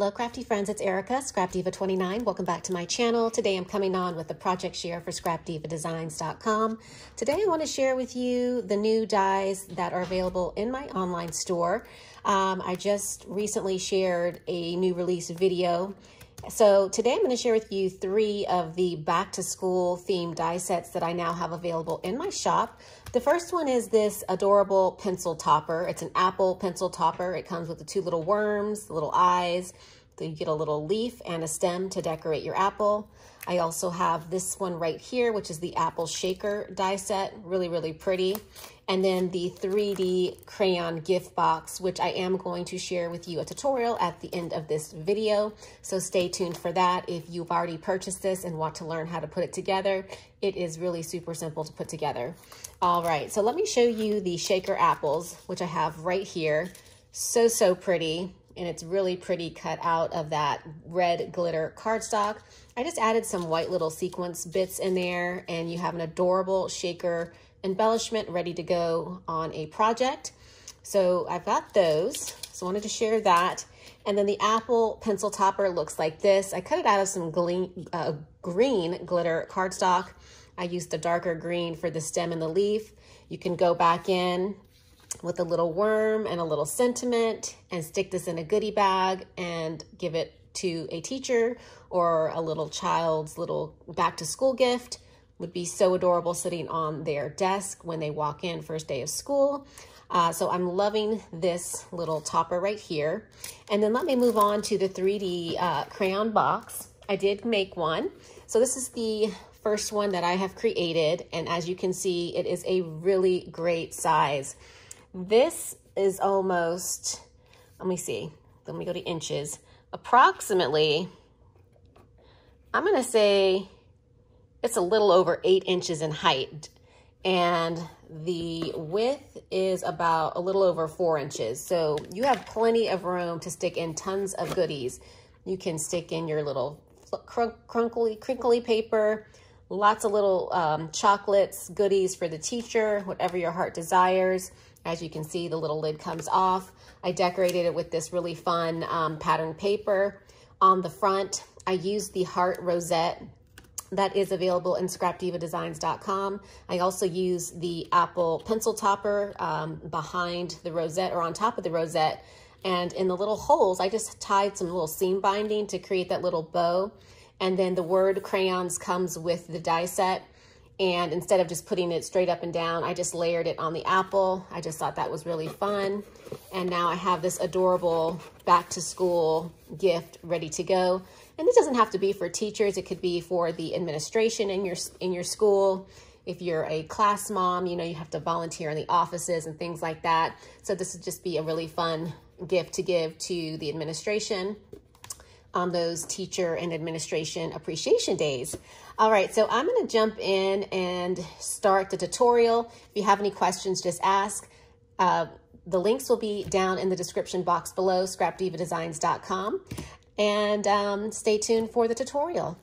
Hello crafty friends, it's Erica, Scrap Diva 29. Welcome back to my channel. Today I'm coming on with the project share for scrapdivadesigns.com. Today I want to share with you the new dies that are available in my online store. Um, I just recently shared a new release video so today I'm going to share with you three of the back to school themed die sets that I now have available in my shop. The first one is this adorable pencil topper. It's an apple pencil topper. It comes with the two little worms, the little eyes. So you get a little leaf and a stem to decorate your apple. I also have this one right here, which is the apple shaker die set. Really, really pretty. And then the 3D crayon gift box, which I am going to share with you a tutorial at the end of this video. So stay tuned for that. If you've already purchased this and want to learn how to put it together, it is really super simple to put together. All right, so let me show you the shaker apples, which I have right here. So, so pretty and it's really pretty cut out of that red glitter cardstock. I just added some white little sequins bits in there and you have an adorable shaker embellishment ready to go on a project. So I've got those. So I wanted to share that. And then the apple pencil topper looks like this. I cut it out of some green, uh, green glitter cardstock. I used the darker green for the stem and the leaf. You can go back in with a little worm and a little sentiment and stick this in a goodie bag and give it to a teacher or a little child's little back to school gift would be so adorable sitting on their desk when they walk in first day of school. Uh, so I'm loving this little topper right here. And then let me move on to the 3D uh, crayon box. I did make one. So this is the first one that I have created. And as you can see, it is a really great size. This is almost, let me see, let me go to inches, approximately, I'm gonna say it's a little over eight inches in height and the width is about a little over four inches. So you have plenty of room to stick in tons of goodies. You can stick in your little crunkly, crinkly paper, lots of little um, chocolates, goodies for the teacher, whatever your heart desires. As you can see, the little lid comes off. I decorated it with this really fun um, pattern paper. On the front, I used the heart rosette that is available in scrapdivadesigns.com. I also use the Apple pencil topper um, behind the rosette or on top of the rosette. And in the little holes, I just tied some little seam binding to create that little bow. And then the word crayons comes with the die set. And instead of just putting it straight up and down, I just layered it on the apple. I just thought that was really fun. And now I have this adorable back to school gift ready to go. And it doesn't have to be for teachers. It could be for the administration in your, in your school. If you're a class mom, you know, you have to volunteer in the offices and things like that. So this would just be a really fun gift to give to the administration on those teacher and administration appreciation days. All right, so I'm gonna jump in and start the tutorial. If you have any questions, just ask. Uh, the links will be down in the description box below, scrapdivadesigns.com. And um, stay tuned for the tutorial.